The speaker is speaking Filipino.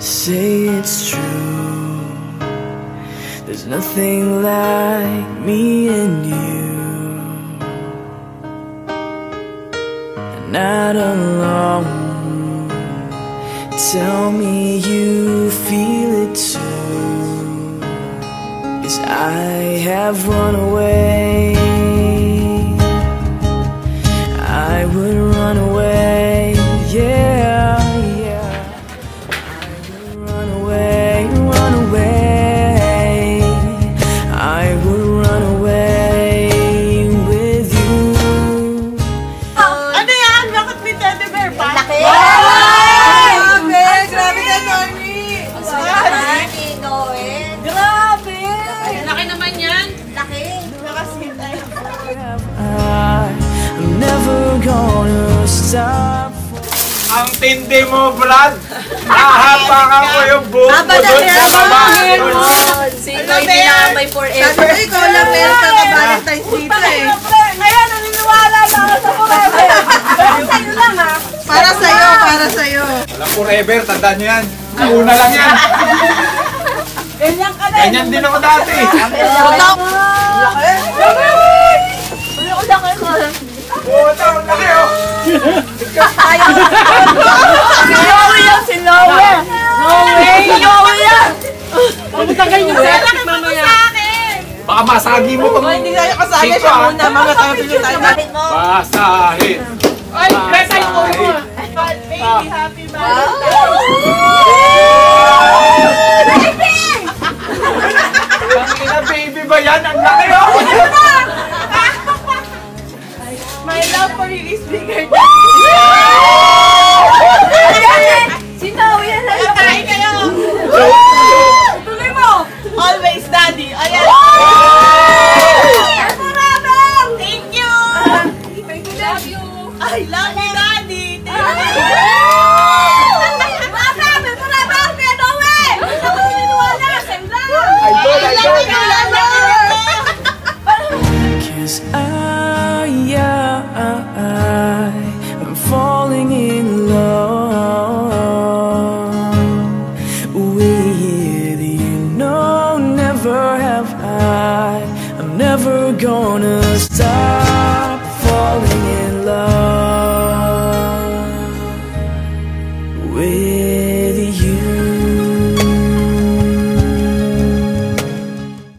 say it's true. There's nothing like me and you. I'm not alone. Tell me you feel it too. Cause I have run away. Ang tindi mo, Brad. Hahapakan ko yung buhok mo na doon sa baba. Sino yung dinamay forever? Sabi ko, ikaw lang meron ka ka Valentine's dito eh. Ngayon, naniniwala na ako sa forever. Sa'yo lang ha. Para sa'yo, para sa'yo. Walang forever, tandaan nyo yan. Una lang yan. Ganyan ka din. Ganyan din ako dati. Oo, Si Noe yan, si Noe. Noe, Noe yan. Pagkakay niyo sa akin mamaya. Baka masagi mo itong Hindi tayo kasali siya ah. muna. Mga tayo pili tayo. Basahin. Ay, besa yung ulo mo. Baby, happy Valentine's. Ang ina, baby ba yan? Ang laki oh. My love for you is bigger than I love you, Daddy. Thank you. Forever, forever, Kuya Noe. Ako naniniwala. Sembla. Idol, I idol. love you, Lolo. Cause I, I, I'm falling in love with you. No, never have I. I'm never gonna stop.